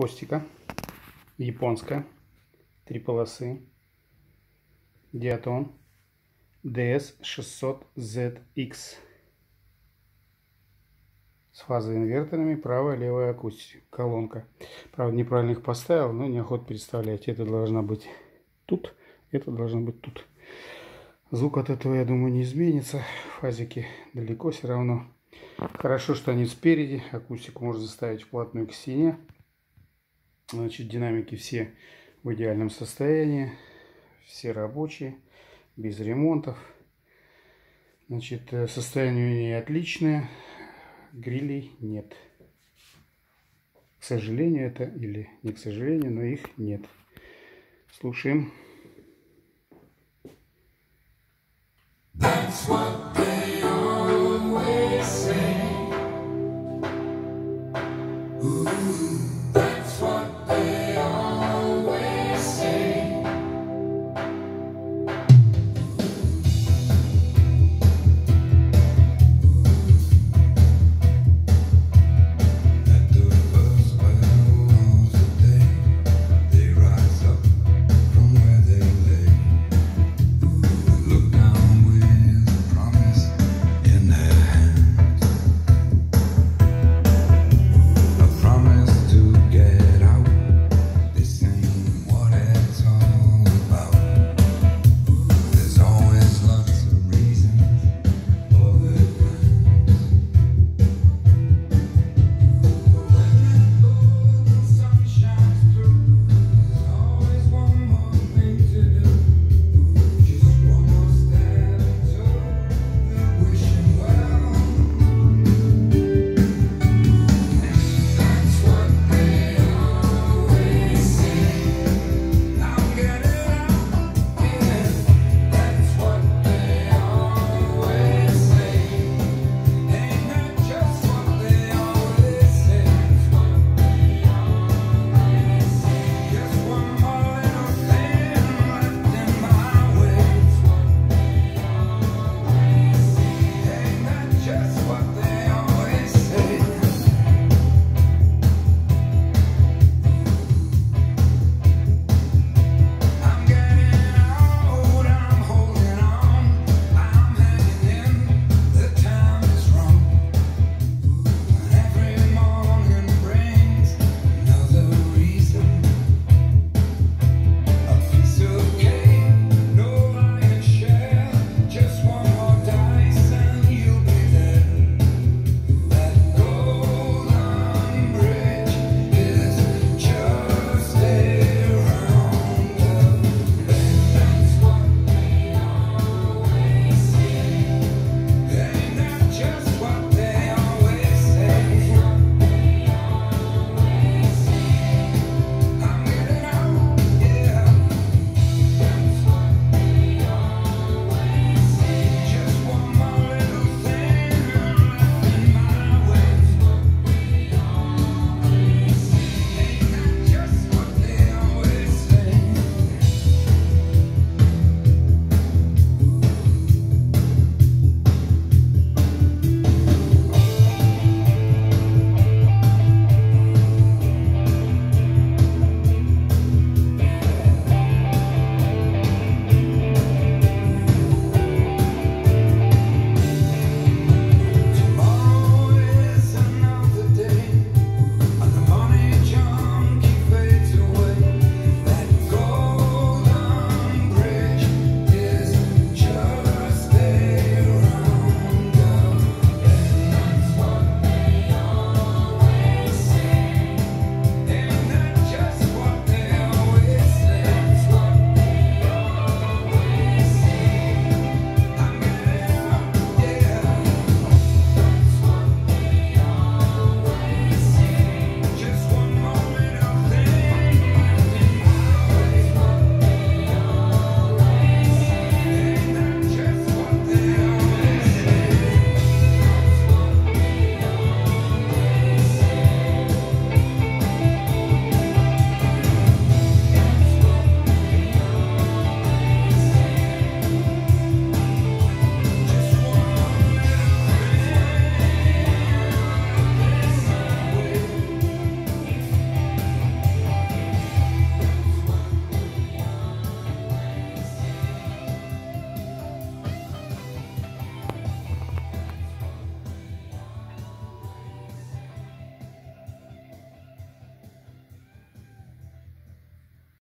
Костика. Японская. Три полосы. Диатон. DS600ZX. С фазой инверторами. Правая, левая акустика. Колонка. Правда, неправильно их поставил, но неохота представлять. Это должна быть тут. Это должно быть тут. Звук от этого, я думаю, не изменится. Фазики далеко все равно. Хорошо, что они спереди. Акустику можно ставить вплотную к стене. Значит, динамики все в идеальном состоянии. Все рабочие, без ремонтов. Значит, э, состояние у нее отличное. Грилей нет. К сожалению, это или не к сожалению, но их нет. Слушаем. That's what